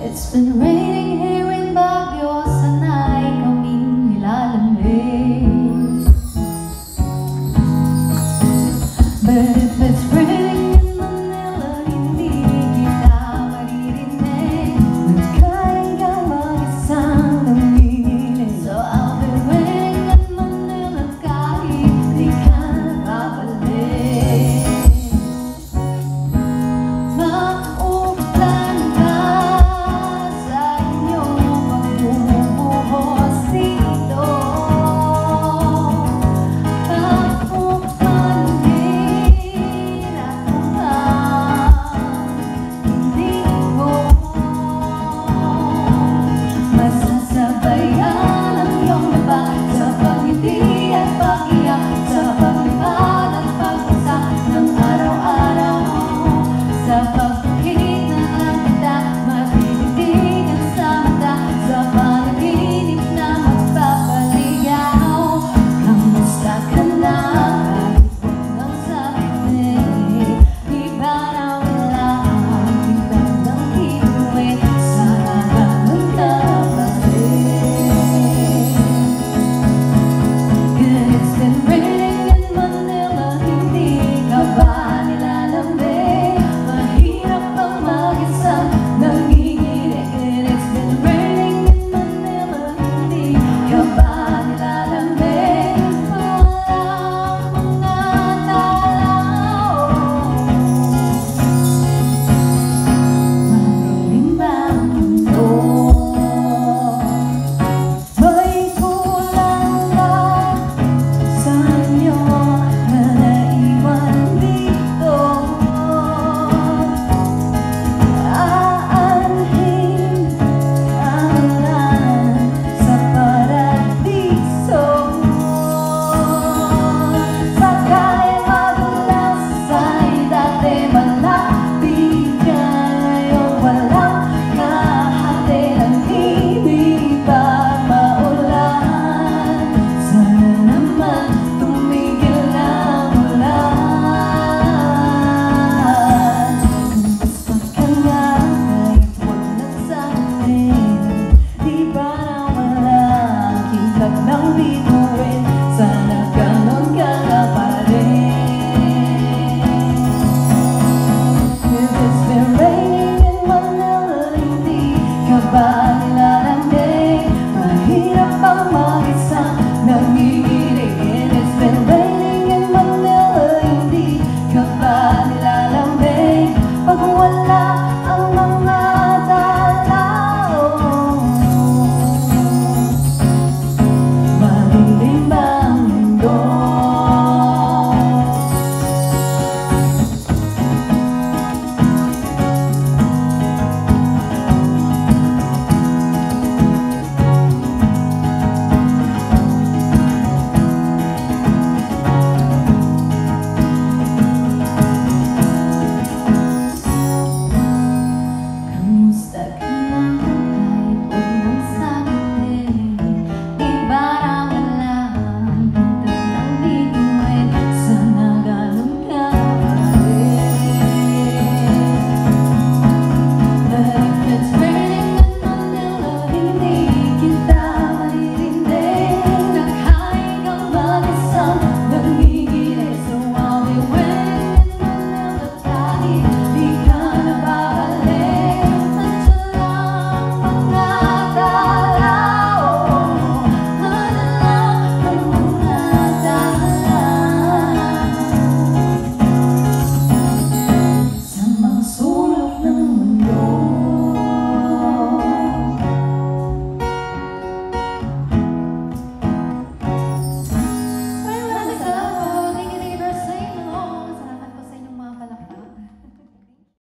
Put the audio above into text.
It's been raining here in Baguio Sanay kami nilalamig But